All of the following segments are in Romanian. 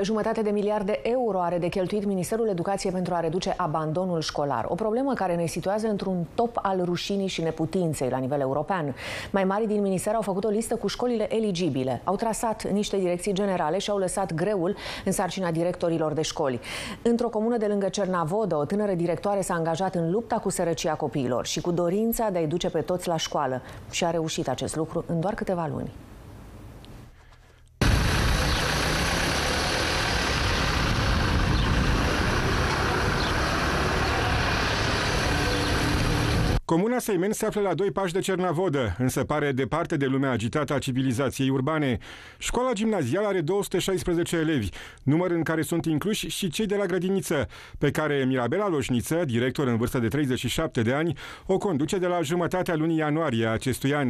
Jumătate de miliard de euro are de cheltuit Ministerul Educației pentru a reduce abandonul școlar. O problemă care ne situează într-un top al rușinii și neputinței la nivel european. Mai mari din minister au făcut o listă cu școlile eligibile. Au trasat niște direcții generale și au lăsat greul în sarcina directorilor de școli. Într-o comună de lângă Cernavodă, o tânără directoare s-a angajat în lupta cu sărăcia copiilor și cu dorința de a-i duce pe toți la școală. Și a reușit acest lucru în doar câteva luni. Comuna Seimeni se află la doi pași de Cernavodă, însă pare departe de lumea agitată a civilizației urbane. Școala gimnazială are 216 elevi, număr în care sunt incluși și cei de la grădiniță, pe care Mirabela Loșniță, director în vârstă de 37 de ani, o conduce de la jumătatea lunii ianuarie acestui an.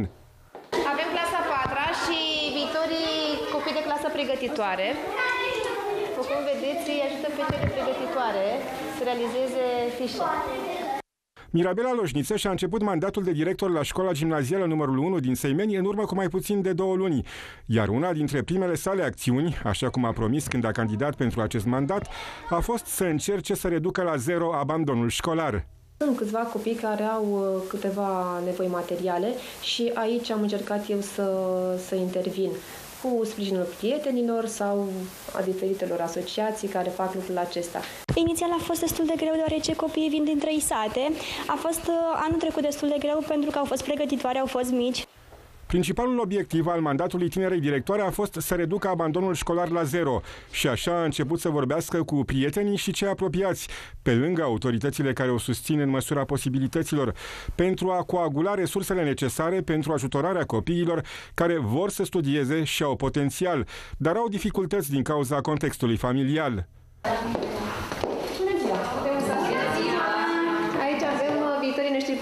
Avem clasa 4 și viitorii copii de clasă pregătitoare. După cum vedeți, îi ajută fetele pregătitoare să realizeze fișe. Mirabela Loșniță și-a început mandatul de director la școala gimnazială numărul 1 din Seimeni în urmă cu mai puțin de două luni, iar una dintre primele sale acțiuni, așa cum a promis când a candidat pentru acest mandat, a fost să încerce să reducă la zero abandonul școlar. Sunt câțiva copii care au uh, câteva nevoi materiale și aici am încercat eu să, să intervin cu sprijinul prietenilor sau a diferitelor asociații care fac lucrul acesta. Inițial a fost destul de greu deoarece copiii vin din trei sate. A fost uh, anul trecut destul de greu pentru că au fost pregătitoare, au fost mici. Principalul obiectiv al mandatului tinerei directoare a fost să reducă abandonul școlar la zero și așa a început să vorbească cu prietenii și cei apropiați, pe lângă autoritățile care o susțin în măsura posibilităților, pentru a coagula resursele necesare pentru ajutorarea copiilor care vor să studieze și au potențial, dar au dificultăți din cauza contextului familial.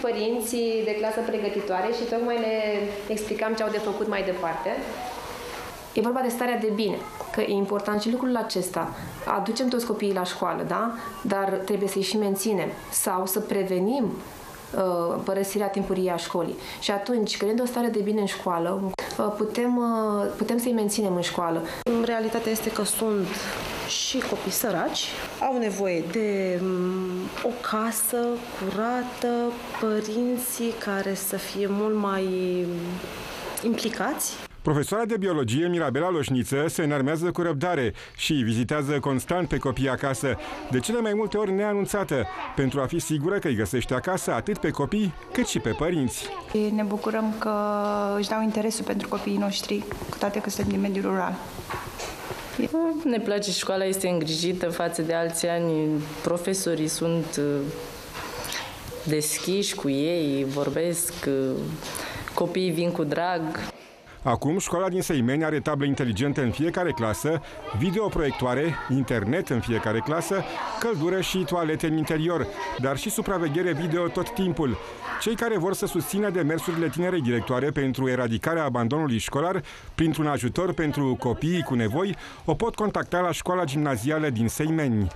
Noștri părinți de clasă pregătitoare și tocmai le explicam ce au de făcut mai departe. E vorba de starea de bine, că e important și lucrul acesta. Aducem toți copiii la școală, da? Dar trebuie să-i și menținem sau să prevenim uh, părăsirea timpurie a școlii. Și atunci, creând o stare de bine în școală, uh, putem, uh, putem să-i menținem în școală. Realitatea este că sunt și copii săraci au nevoie de mm, o casă curată, părinții care să fie mult mai implicați. Profesoara de biologie Mirabela Loșniță se înarmează cu răbdare și vizitează constant pe copii acasă, de cele mai multe ori neanunțată, pentru a fi sigură că îi găsește acasă atât pe copii cât și pe părinți. Ne bucurăm că își dau interesul pentru copiii noștri, cu toate că sunt din mediul rural. Ne place, școala este îngrijită față de alți ani. Profesorii sunt uh, deschiși cu ei, vorbesc, uh, copiii vin cu drag. Acum, școala din Seimeni are table inteligente în fiecare clasă, videoproiectoare, internet în fiecare clasă, căldură și toalete în interior, dar și supraveghere video tot timpul. Cei care vor să susțină demersurile tinerei directoare pentru eradicarea abandonului școlar printr-un ajutor pentru copiii cu nevoi o pot contacta la școala gimnazială din Seimeni.